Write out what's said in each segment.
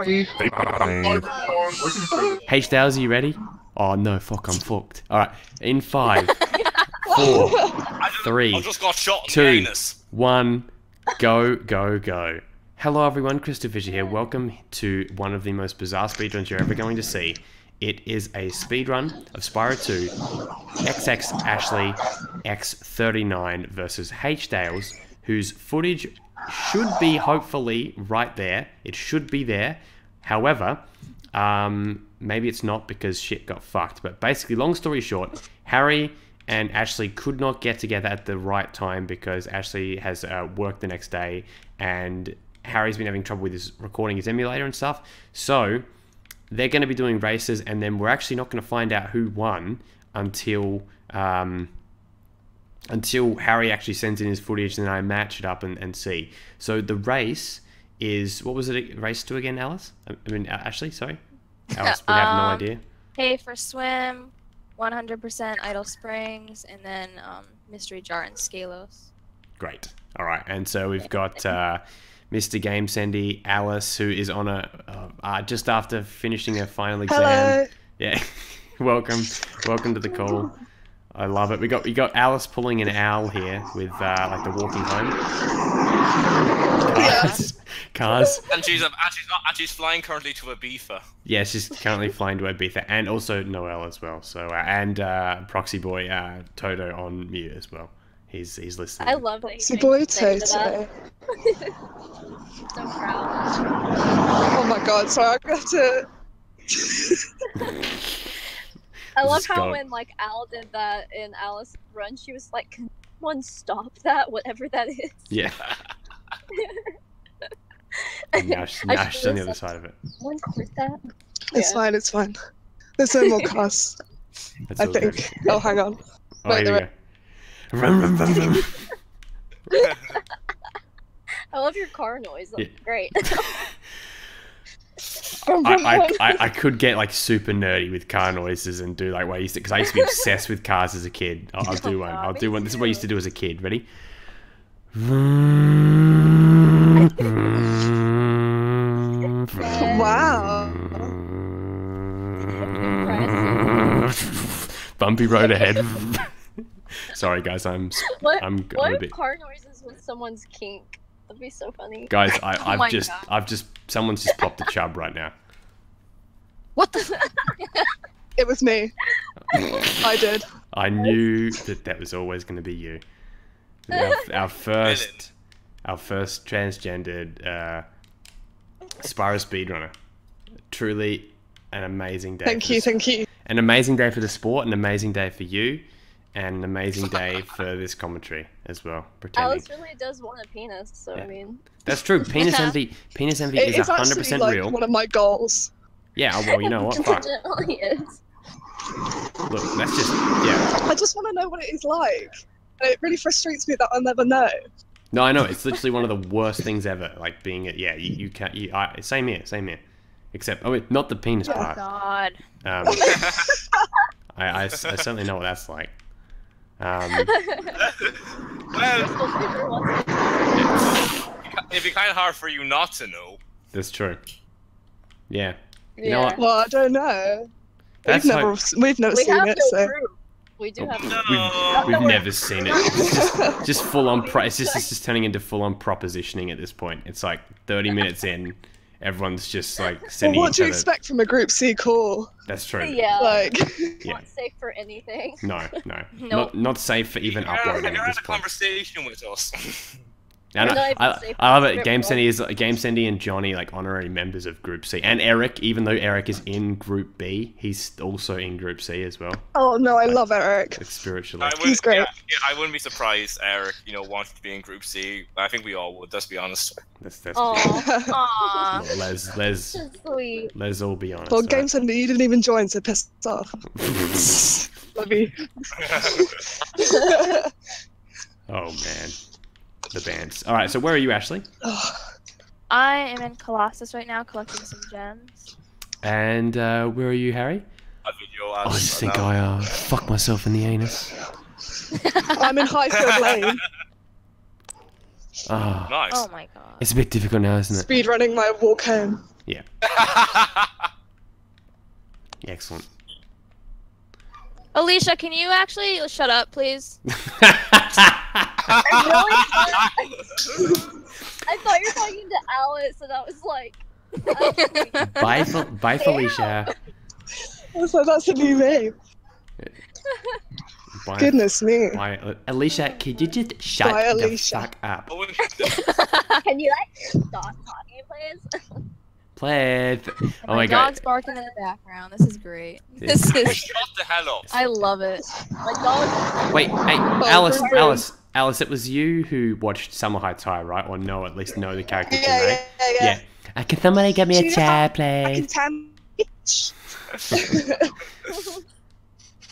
Hey Styles, are you ready? Oh no, fuck, I'm fucked. Alright, in five, four, three, I just got shot two, one, go, go, go. Hello everyone, Crystal Fisher here. Welcome to one of the most bizarre speedruns you're ever going to see. It is a speedrun of Spyro 2, XX Ashley X39 versus HDalez, whose footage should be hopefully right there. It should be there. However, um, maybe it's not because shit got fucked. But basically, long story short, Harry and Ashley could not get together at the right time because Ashley has uh, work the next day and Harry's been having trouble with his recording his emulator and stuff. So they're going to be doing races, and then we're actually not going to find out who won until um, until Harry actually sends in his footage, and then I match it up and, and see. So the race is what was it? Race to again, Alice? I mean, Ashley. Sorry, Alice. We have no Um, idea. Hey for swim, 100% Idol Springs, and then um, Mystery Jar and Skelos. Great. All right, and so we've got uh, Mr. Game Sandy, Alice, who is on a uh, uh, just after finishing her final exam. Hello. Yeah, welcome, welcome to the call. I love it. We got we got Alice pulling an owl here with uh, like the walking home. Cars, cars. And she's, um, and, she's not, and she's flying currently to Ibiza. Yeah, she's currently flying to Ibiza, and also Noel as well. So uh, and uh, Proxy Boy uh, Toto on mute as well. He's he's listening. I love that you It's a boy me Toto. so proud. Oh my god, sorry, I'm gonna to. I love Just how when like Al did that in Alice Run, she was like, "Can someone stop that? Whatever that is." Yeah. And now, she- I now she's on the other said- side of it. Someone quit that. It's Yeah. fine, it's fine. There's no more cars, I all good. think. Oh, hang on. Oh, Wait, here we there go. Rum, rum, rum, rum. I love your car noise. That's Yeah. great. Oh I, I, I, I could get like super nerdy with car noises and do like what I used to because I used to be obsessed with cars as a kid. I'll, I'll do one. I'll do one. This is what I used to do as a kid. Ready? Wow. Bumpy road ahead. Sorry, guys. I'm what I'm, what a bit. car noises with someone's kink? That'd be so funny. Guys, I, Oh I've my just God. I've just someone's just popped a chub right now. What the? It was me. I did. I knew that that was always going to be you. Our, our first, our first transgendered uh, Spyro speedrunner. Truly an amazing day. Thank you, thank you. An amazing day for the sport, an amazing day for you, and an amazing day for this commentary as well. Pretending. Alice really does want a penis, so Yeah. I mean. That's true. Penis envy. Penis envy It is is hundred actually percent like real. one of my goals. Yeah. oh, Well, you know what? Fuck. Is. Look, that's just yeah. I just want to know what it is like. And it really frustrates me that I'll never know. No, I know it's literally one of the worst things ever. Like being it, yeah, you, you can't. You, I, same here, same here. Except, oh, wait, not the penis Yeah. part. God. Um, I, I, I certainly know what that's like. Um, well, Crystal Reaper wants it. yeah, it'd be kind of hard for you not to know. that's true. Yeah, You know Yeah. what? Well, I don't know. that's we've how- never, we've never We seen it, no so. proof. We do have no No. we've, we've never seen it. It's just, just full on. Pro- it's just it's just turning into full on propositioning at this point. It's like thirty minutes in, everyone's just like Well, sending what each do you other. expect from a Group C call? That's true. Yeah. Like, Yeah. Not safe for anything. No, no, Nope. not not safe for even You're, uploading you're at in this a point. conversation with us. And I, I, I love it. Game it. Sandy is Game Sandy and Johnny like honorary members of Group C, and Eric, even though Eric is in Group B, he's also in Group C as well, oh no, I love Eric. like spiritually. Wouldn't, He's great. Yeah, yeah, I wouldn't be surprised, Eric. You know, wanted to be in Group C. I think we all would. Let's be honest. That's that's. Aw. Aw. Well, let's let's So sweet. let's all be honest. Well, all Game right? Sunday, you didn't even join, so piss off. Love you. oh man, the bands. All right, so where are you, Ashley? Oh, I am in Colossus right now collecting some gems. And uh, where are you, Harry? A video I just think now. I uh, fuck myself in the anus. I'm in Highfield Lane, Ah, Nice. Oh my god. it's a bit difficult now, isn't it? speed running my walk home. Yeah, excellent. Alicia, can you actually shut up, please? I thought you were talking to Alice, and I was like, bye, Fel- bye, Felicia. I was like, that's a new name. Bye, Goodness me. bye. Alicia, could you just shut Bye, the fuck up? "Can you like stop talking, please?" Please. Oh my, my god. dog's barking in the background. This is great. This is. shut the hell up. I love it. My dog. Wait, hey, Alice, for. Alice, Alice, it was you who watched Summer Heights High, right? Or know, at least know the character, Yeah, right? yeah, yeah, yeah. Uh, can somebody get me a She's chair, I can please?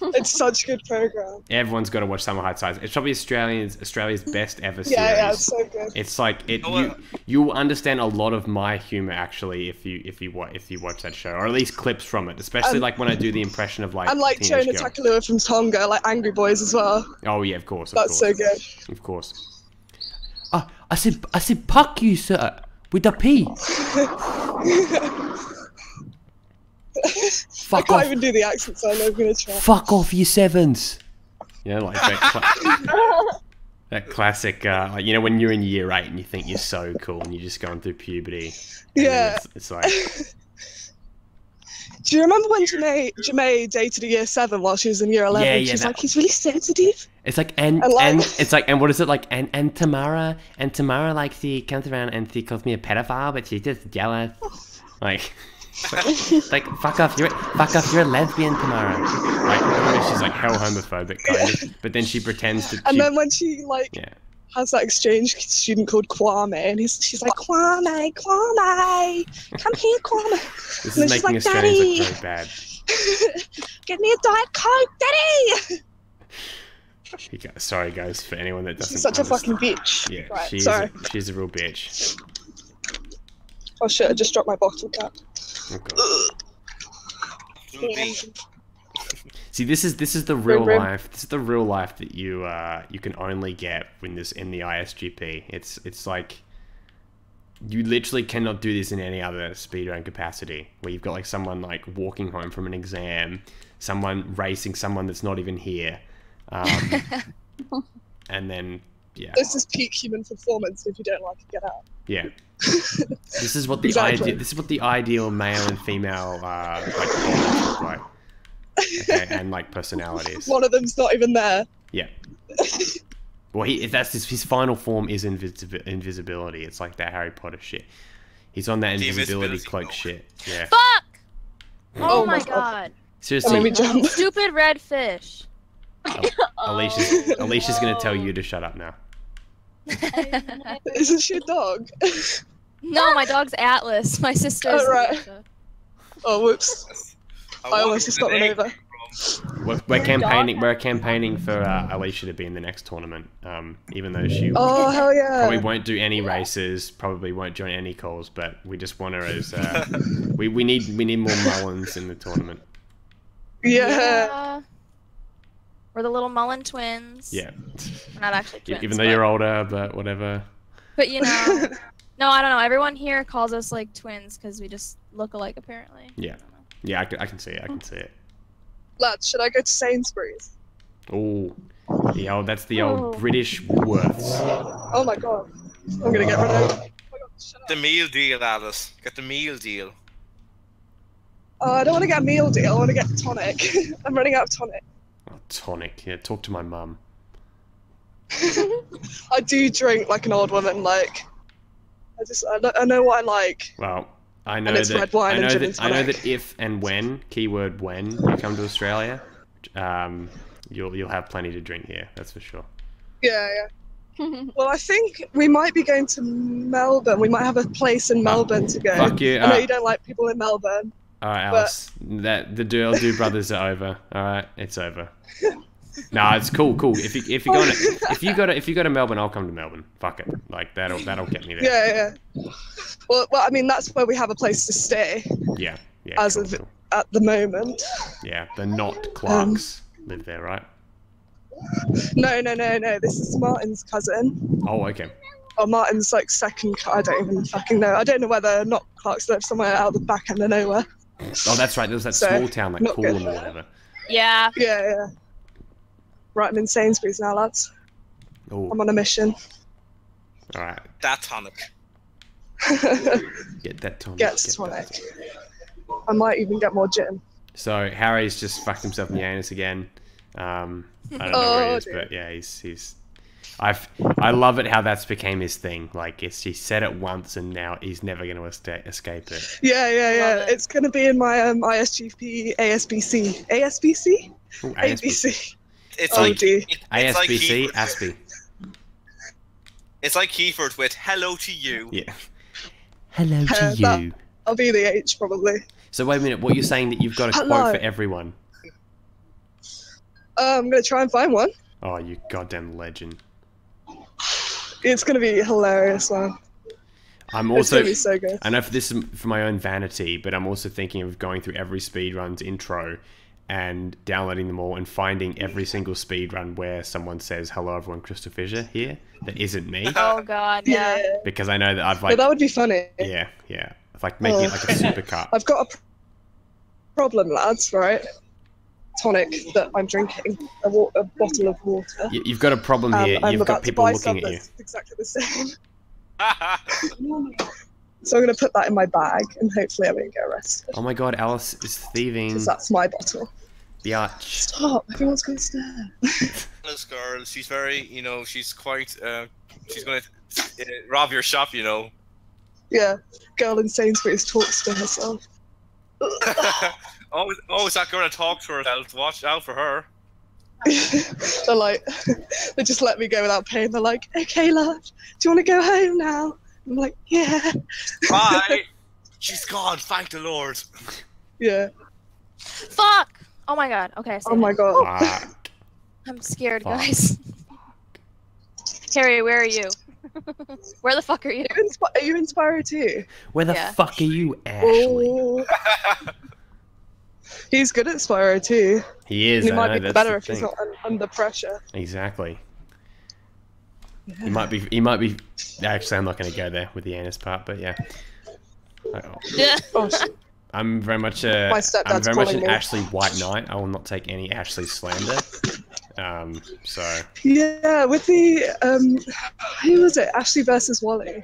tan. it's such a good program. Everyone's got to watch Summer Heights High. It's probably Australia's Australia's best ever series. Yeah, yeah, it's so good. It's like it. You uh, you will understand a lot of my humor actually if you if you watch if you watch that show or at least clips from it. Especially Um, like when I do the impression of like. And like teenage Jonah. Takalua from Tonga, like Angry Boys as well. Oh yeah, of course. Of That's course, so good. Of course. Oh, I said I said puck you, sir, with the P. I Fuck can't off. even do the accent, so I know I'm gonna try. Fuck off, you sevens. You know, like that, cla- that classic, uh, like, you know, when you're in year eight and you think you're so cool and you're just going through puberty. Yeah. It's, it's like, Do you remember when Ja'mie, Ja'mie dated a year seven while she was in year 11? Yeah, yeah, She's that- like, he's really sensitive. it's like, and, And, like- and, it's like, and what is it like? And, and Tamara, and Tamara, like, she comes around and she calls me a pedophile, but she's just jealous. Like, like, fuck off, you're, fuck off, you're a lesbian, Tamara. Like, I she's like hell homophobic, kind of, but then she pretends to, And she, then when she like yeah. has that exchange student called Kwame, and he's, she's like, Kwame, Kwame, come here, Kwame. This And is she's making like, Australians look "Daddy." very bad. Get me a Diet Coke, Daddy! Sorry, guys, for anyone that doesn't. She's such a fucking bitch. Yeah, Right, she's sorry. a, she's a real bitch. Oh shit, I just dropped my bottle cap. See, this is this is the real Rim. life. This is the real life that you uh you can only get when this in the ISGP. It's it's like you literally cannot do this in any other speedrun capacity where you've got like someone like walking home from an exam, someone racing someone that's not even here, um, and then yeah, This is peak human performance. If you don't like it, get out. Yeah. this is what the Exactly. ide- this is what the ideal male and female uh, like like. Okay, and like personalities. One of them's not even there. Yeah. Well, he that's his, his final form is invisibi- invisibility. It's like that Harry Potter shit. He's on that invisibility invisibility cloak cloak. shit. Yeah. Fuck! Oh, Oh my my god. Seriously, Let me jump. Stupid red fish. Alicia's Oh, Alicia's gonna tell you to shut up now. Isn't she a dog? no, my dog's Atlas. My sister's. Oh, right. Oh, whoops. I wonder almost just got the run over. We're, we're campaigning. We're campaigning for uh, Alicia to be in the next tournament. Um, even though she Oh, hell probably won't do any races, probably won't join any calls, but we just want her as uh, we, we need we need more Mullins in the tournament. Yeah. We're the little Mullen twins. Yeah, We're not actually twins. even though but, you're older, but whatever. But you know. no, I don't know. Everyone here calls us like twins because we just look alike, apparently. Yeah, yeah, I can, I can see it. I can see it. Lads, should I go to Sainsbury's? Oh, the old that's the old Oh. British worths. Oh my god. I'm gonna get run over. Oh god. The meal deal, Alice. Get the meal deal. Oh, I don't want to get a meal deal. I want to get tonic. I'm running out of tonic. Oh, tonic. Yeah, talk to my mum. I do drink like an old woman. Like, I just I know, I know what I like. Well, I know it's that red wine I know that I know that if and when keyword when you come to Australia, um, you'll you'll have plenty to drink here. That's for sure. Yeah, yeah. Well, I think we might be going to Melbourne. We might have a place in Melbourne to go. Fuck you. I know Uh, you don't like people in Melbourne. All right, But- Alice. That the Duel Do brothers are over. All right, it's over. nah, it's cool, cool. If you if you go to if you go to if you go to Melbourne, I'll come to Melbourne. Fuck it, like that'll that'll get me there. Yeah, yeah. Well, well, I mean that's where we have a place to stay Yeah, yeah. As cool, of- cool. at the moment. Yeah, the not Clarks live there, right? No, no, no, no. This is Martin's cousin. Oh, okay. Oh, Martin's like second. I don't even fucking know. I don't know whether not Clark's live somewhere out the back end of nowhere. Oh, that's right. There was that So, small town like not. Coolum or whatever. Yeah. Yeah, yeah. Right, I'm in Sainsbury's now, lads. Oh, I'm on a mission. all right. That tonic. Get that tonic. Gets get tonic. that. I might even get more gin. So Harry's just fucked himself in the anus again. Um, I don't know where he Oh, is, dear. but yeah, he's he's. I've I love it how that's became his thing. Like it's he said it once and now he's never going to escape escape it. Yeah, yeah, yeah. It. It's gonna be in my um, ISGP ASBC. ASBC? Ooh, ASBC, ABC. It's Oh, like dear. it- it's like ASBC, Kiefer- ASPI. It's like Keyford with "Hello to you." Yeah. Hello to Uh, that- you. I'll be the H probably. So wait a minute. What you're saying that you've got a quote for everyone? Uh, I'm gonna try and find one. Oh, you goddamn legend. It's gonna be hilarious, man. I'm it's also. gonna be so good. I know for this for my own vanity, but I'm also thinking of going through every speedrun's intro and downloading them all and finding every single speedrun where someone says hello everyone Crystal Fisher here that isn't me Oh god. Yeah. Yeah. because I know that I've but like that would be funny. yeah yeah it's like making it like a super cut I've got a problem, lads. Right? Tonic that I'm drinking. A, wa- a bottle of water. You- you've got a problem Um, here I'm you've got people looking at you that's exactly the same. So I'm gonna put that in my bag, and hopefully I won't get arrested. oh my god Alice is thieving Because that's my bottle. biatch Stop! Everyone's gonna stare. this girl, she's very, you know, she's quite, uh, she's gonna uh, rob your shop, you know. Yeah, girl in Sainsbury's talks to herself. always, always that girl that talks to herself. Watch out for her. They're like, they just let me go without paying. They're like, okay, love, do you want to go home now? I'm like, yeah, Bye. she's gone. Thank the Lord. yeah. Fuck. Oh my god. Okay. I Oh my saved it. god. Fuck. I'm scared, Fuck. guys. Harry, where are you? where the fuck are you? Are you, inspi- are you inspired too? where the Yeah. fuck are you Ashley Oh. He's good at Spyro too. he is And he I might know, be better the if he's not under pressure. exactly He might be. He might be. Actually, I'm not going to go there with the anus part, but yeah. I- Yeah. Oh, shit. I'm very much a. My I'm very much an me. Ashley White Knight. I will not take any Ashley slander. Um. So yeah, with the um, who was it? Ashley versus Wally.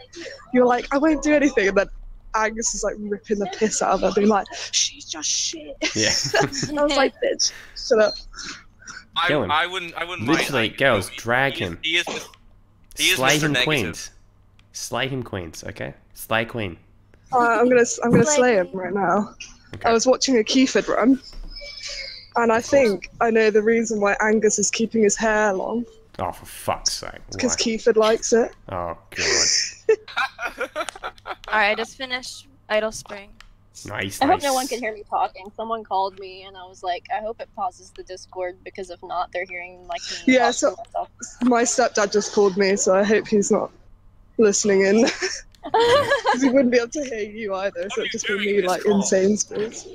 You're like, I won't do anything, and then Angus is like ripping the piss out of her, being like, she's just shit. yeah. And I was like, bitch, shut up. I, Kill him. I wouldn't. I wouldn't Literally, mind. girls, He- drag he is- him. He is. He is Slay Mr. him, Negative. queens. Slay him, queens. Okay. Slay queen. Uh, I'm gonna I'm gonna slay him right now. Okay. I was watching a Keyford run, and I think I know the reason why Angus is keeping his hair long. Oh, for fuck's sake! Because Why? Keyford likes it. Oh god. Alright, I just finished Idol Spring. Nice. I hope no one can hear me talking. Someone called me, and I was like, I hope it pauses the Discord because if not, they're hearing like me Yeah, so- myself. My stepdad just called me, so I hope he's not listening in. Because he wouldn't be able to hear you either, so it'd just be me like call? in Sainsbury's.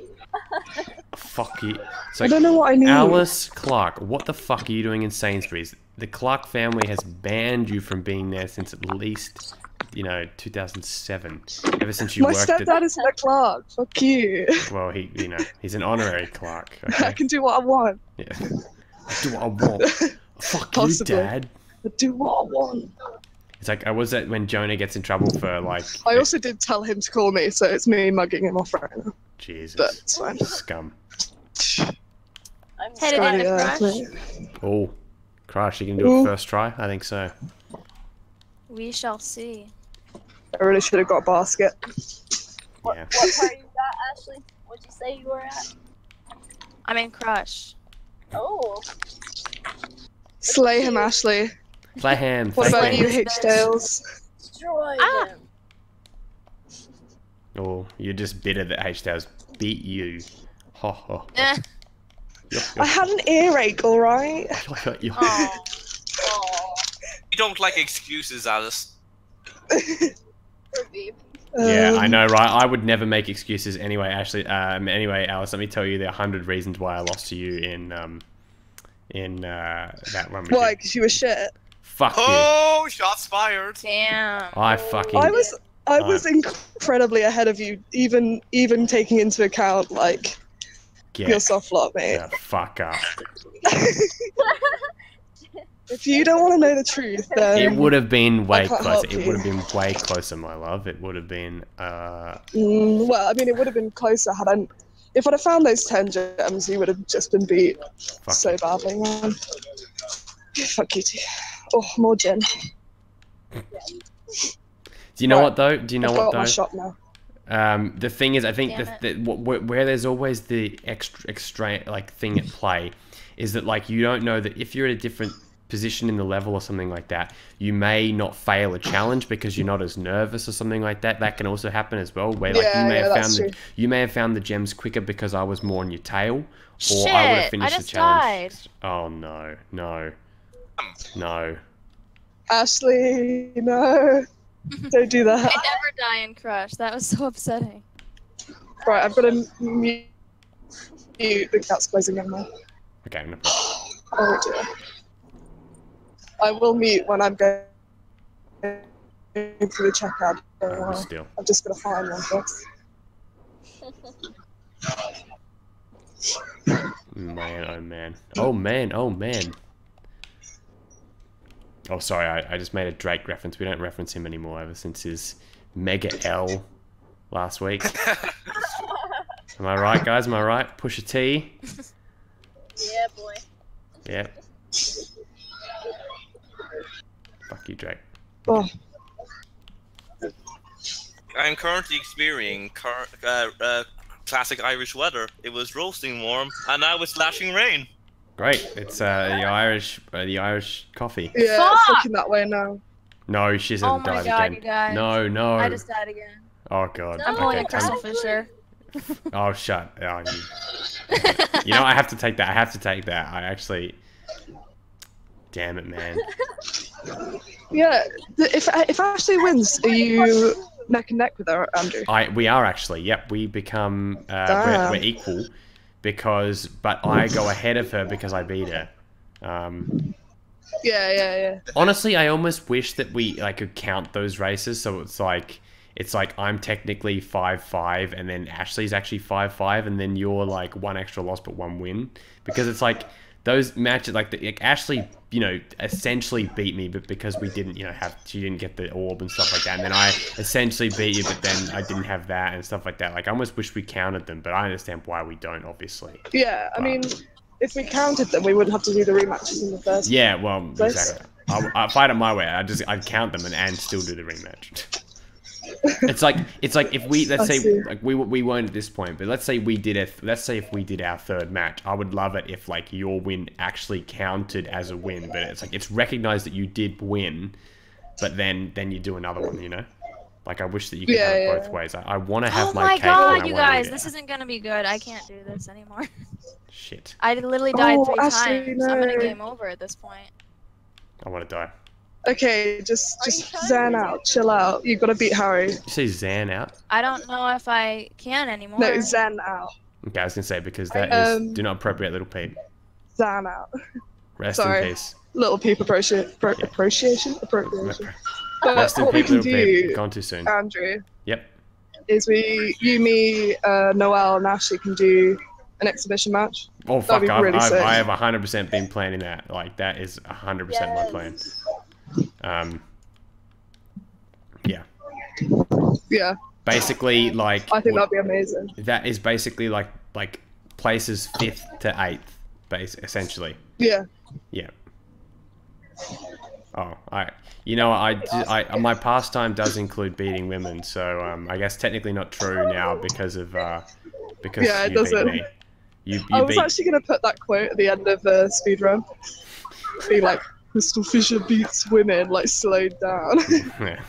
Fuck you. So I don't know what I need. Alice Clark, what the fuck are you doing in Sainsbury's? The Clark family has banned you from being there since at least, you know, 2007. Ever since you My worked stepdad at. isn't a Clark. Fuck you. Well, he, you know, he's an honorary Clark. I can do what I want. Yeah. I do what I want. Fuck Possibly. you, Dad. I do what I want. It's like I was at when Jonah gets in trouble for like. I also did tell him to call me, so it's me mugging him off right now. Jesus. But it's fine. Scum. I'm Headed sorry. in. Sorry, a uh, crash? mate. Oh, crash! You can do Ooh. it first try. I think so. We shall see. I really should have got a basket. What, Yeah. what part you got, Ashley? What'd you say you were at? I'm in Crush. Oh, Slay him, Ashley. Slay him. What play about ham. you, H Tails? destroy Ah! them. Oh, you're just bitter that HDalez beat you. Ha ha. Eh. Yup, I had an earache, alright? Oh. Oh. You don't like excuses, Alice. Poor babe. Yeah, I Um, know, right? I would never make excuses anyway. Actually, um, anyway, Alice, let me tell you the hundred reasons why I lost to you in um, in uh, that one. we Why? Because you were shit. Fuck you. Oh, shots fired. Damn. I fucking. I was I Uh, was incredibly ahead of you, even even taking into account like Get your soft lock, mate. the fuck up. If you don't want to know the truth, then It would have been way closer. It would have been way closer, my love. It would have been. Uh, Mm, well, I mean, it would have been closer had I. If I'd have found those ten gems, you would have just been beat fuck so badly, man. Fuck you too. Oh, more gin. Do you know Right. what though? Do you know I've what got my though? shot now. Um, the thing is, I think Damn that, that wh- wh- where there's always the extra, extra like thing at play, is that like you don't know that if you're at a different position in the level or something like that, you may not fail a challenge because you're not as nervous or something like that. That can also happen as well. Where like Yeah, you may yeah, have found the, you may have found the gems quicker because I was more on your tail, or Shit, I would have finished just the challenge. died. Oh no, no, no. Ashley, no, don't do that. I that. never die in Crush. That was so upsetting. Right, I've got to mute the cat's closing in now. Okay, no problem. Oh dear. I will mute when I'm going through the checkout. Don't Uh, worry. still. I'm just gonna find one first. Man, oh man. Oh man, oh man. Oh, sorry, I, I just made a Drake reference. We don't reference him anymore ever since his Mega L last week. Am I right, guys? Am I right? Pusha T. Yeah, boy. Yeah. Fuck you, Drake. Oh, I'm currently experiencing car- uh, uh, classic Irish weather. It was roasting warm, and now it's lashing rain. Great. It's uh, the Irish, uh, the Irish coffee. yeah, it's looking that way now. No, she hasn't Oh my died god, again. No, no. I just died again. Oh god. I'm No, pulling Okay, a Crystal I'm- Fisher. Oh shut. Oh, you... you know, I have to take that. I have to take that. I actually. Damn it, man. Yeah, if if Ashley wins, are you neck and neck with her, Andrew? I we are actually. Yep, we become uh, we're, we're equal because, but I go ahead of her because I beat her. Um, Yeah, yeah, yeah. honestly, I almost wish that we like could count those races so it's like it's like I'm technically five five and then Ashley's actually five five and then you're like one extra loss but one win because it's like those matches like, the, like Ashley you know essentially beat me but because we didn't you know have she didn't get the orb and stuff like that. And then I essentially beat you but then I didn't have that and stuff like that. Like I almost wish we counted them but I understand why we don't obviously. Yeah, I mean, if we counted them, we wouldn't have to do the rematches in the first. yeah well Place. exactly. I, I fight it my way. I just I'd count them and, and still do the rematch it's like it's like if we let's I say see. like we we weren't at this point, but let's say we did it. Let's say if we did our third match, I would love it if like your win actually counted as a win. But it's like it's recognized that you did win, but then then you do another one. You know, like I wish that you could Yeah, have it yeah. both ways. I, I want to have Oh my, my cake and I god, you guys, this isn't gonna be good. I can't do this anymore. shit. I literally died Oh, three Ashley, times. I'm gonna game over at this point. I want to die. Okay, just just Zan out, chill out. You've got to beat Harry. You say Zan out? I don't know if I can anymore. No, zen out, Okay, I was gonna say because that is Um, do not appropriate little Pete. Zan out. Rest sorry. in peace. Little peep appropriation, pro- appreciation, appropriation. But Rest in what we peace, can little Pete. do, Gone too soon. Andrew, Yep. is we, you, me, uh, Noel, and Ashley can do an exhibition match. Oh fuck! be I've, really I've. I have hundred percent been planning that. Like that is hundred percent my plan. Um, yeah. Yeah, Basically, like I think what- that'd be amazing. that is basically like like places fifth to eighth, base essentially. Yeah. Yeah. Oh, I. You know, I, I my pastime does include beating women, so um, I guess technically not true now because of uh, because Yeah, it you beat doesn't. me. You, you I was beat actually gonna put that quote at the end of the speed run. Be like, Crystal Fisher beats women, like slowed down.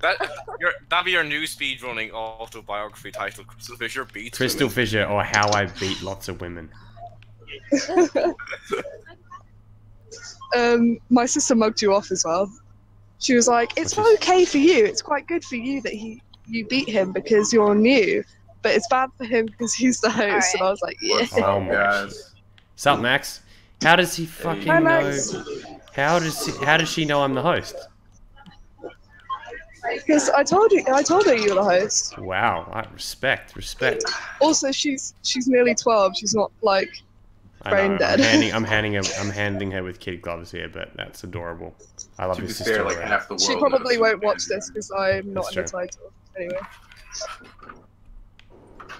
That your that'd be your new speedrunning autobiography title. Crystal Fisher beats Crystal women. Fisher or How I Beat Lots of Women. um, my sister mugged you off as well. She was like, "It's is- okay for you. It's quite good for you that he you beat him because you're new, but it's bad for him because he's the host." And I was like, "Yeah." Oh my. guys? Sup, Max? How does he fucking Hi, know? Max. How does she, how does she know I'm the host? Because I told you, I told her you were the host. Wow, I, respect, respect. Also, she's she's nearly twelve. She's not like I Brain know, dead. I'm handing, I'm handing her, I'm handing her with kid gloves here, but that's adorable. I love To be this fair, like half the world. she probably won't watch this because I'm not That's in the title. Anyway,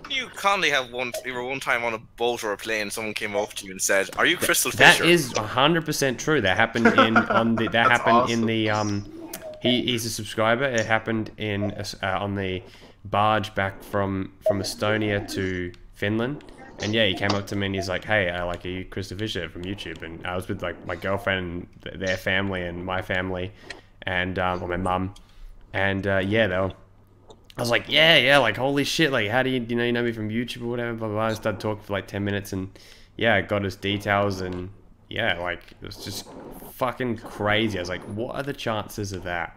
You kindly have one. You were one time on a boat or a plane. Someone came up to you and said, "Are you Crystal That Fisher?" is 100% true. That happened in on the that That's happened in the um he, he's a subscriber. It happened in uh, on the barge back from from Estonia to Finland. And yeah, he came up to me and he's like, "Hey, I like are you Krista Fisher from YouTube?" And I was with like my girlfriend, their family, and my family, and um, or my mum, and uh, yeah, they were. I was like, "Yeah, yeah, like holy shit, like how do you you know you know me from YouTube or whatever?" Blah blah. blah. I started talking for like ten minutes, and yeah, I got his details, and yeah, like it was just fucking crazy. I was like, "What are the chances of that?"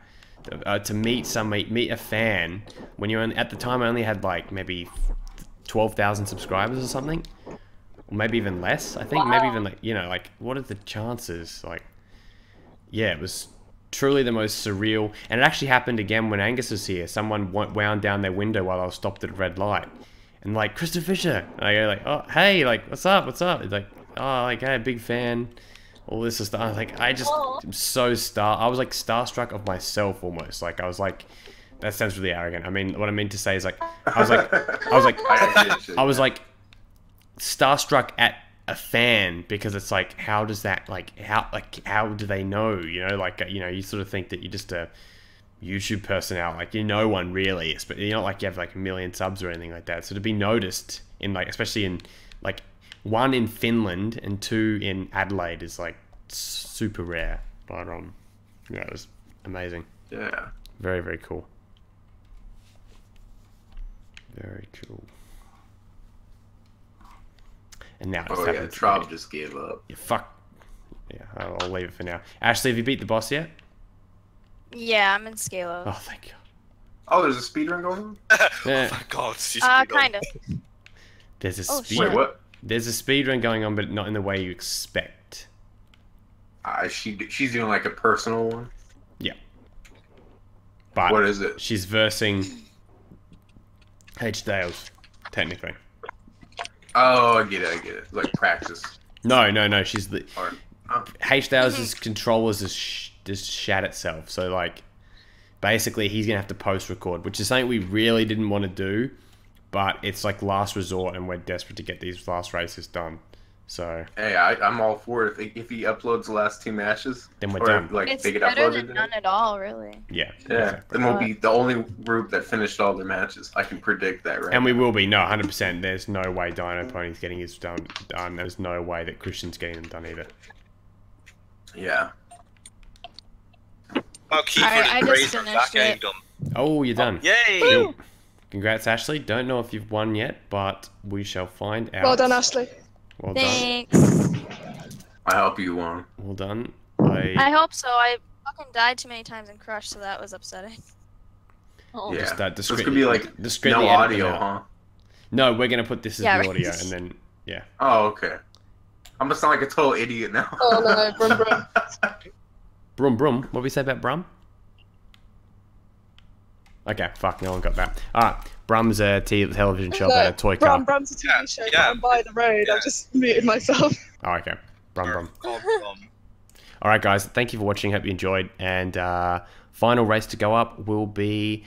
Uh, to meet somebody, meet a fan when you're at the time I only had like maybe 12,000 subscribers or something. Or maybe even less. I think maybe even like, you know, like what are the chances? Like, yeah, it was truly the most surreal. And it actually happened again when Angus was here. Someone wound down their window while I was stopped at a red light. And like, Krista Fisher. And I go like, oh, hey, like, what's up? What's up? It's like, oh, like, hey, big fan. All this stuff. I was like, I just, I'm so star. I was like starstruck of myself almost. Like, I was like, that sounds really arrogant. I mean, what I mean to say is like, I was like, I was like, I, get you. I was like starstruck at a fan because it's like how does that like how like how do they know you know like uh, you know you sort of think that you're just a YouTube person out like you're no one really but you're not like you have like a million subs or anything like that. So to be noticed in like especially in like one in Finland and two in Adelaide is like super rare. But um yeah it was amazing. Yeah. very very cool. Very cool and now it's Oh yeah, happened to Trob just gave up. Yeah, fuck. Yeah, I'll, I'll leave it for now. Ashley, have you beat the boss yet? Yeah, I'm in Scalo. Oh, thank God. Oh, there's a speedrun going on. Yeah, Oh my God, she's uh, pretty kind of. there's a Oh, speed. Wait, what? There's a speed run going on, but not in the way you expect. Uh, she she's doing like a personal one. Yeah. But What is it? she's versing HDalez, technically. Oh, I get it. I get it. Like practice. No, no, no. She's the Or oh, uh, HDalez' mm-hmm. controllers just sh- just shat itself. So like, basically, he's gonna have to post record, which is something we really didn't want to do, but it's like last resort, and we're desperate to get these last races done. So hey, I, I'm all for it. If, if he uploads the last two matches, then we're or done. like It's they get better uploaded. than none at all, really. Yeah, Yeah, exactly. then we'll be the only group that finished all their matches. I can predict that, right? And we will be. No, 100%. There's no way Dino Pony's getting his done. done. There's no way that Christian's getting them done either. yeah. Oh, Kiefer Alright, I just finished it. done. Oh, you're done. Yay! Cool. Congrats, Ashley. Don't know if you've won yet, but we shall find out. well done, Ashley. Well done. Thanks. I hope you won. Well done. I, I hope so. I fucking died too many times in Crush, so that was upsetting. Oh. Yeah. just uh, This discreet- could be like discreetly no audio, huh? No, we're gonna put this as Yeah, the audio, and then yeah. Oh, okay. I'm gonna sound like a total idiot now. Oh no, brum brum. Brum brum. What we say about Brum? Okay, fuck. No one got that. All right, Brum's a t- television show about a toy car. Brum Brum's a TV Yeah, show. yeah. I'm by the road. Yeah. I've just muted myself. Oh, okay. Brum brum. Oh, um, All right, guys. Thank you for watching. Hope you enjoyed. And uh, final race to go up will be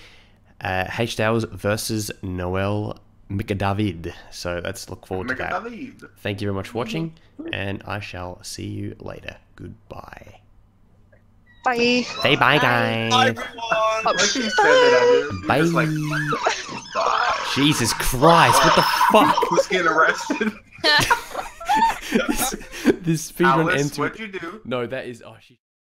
uh, HDalez versus Noel Mikadavid. So let's look forward to that. David. Thank you very much for watching, and I shall see you later. Goodbye. Bye. Say bye, Bye. guys. Hi everyone! Oh, Why did you say that? You're Bye. like, bye. Jesus Christ! What the fuck? Who's getting arrested? this, this speedrun Alice, ends with what'd you do? no. That is oh she.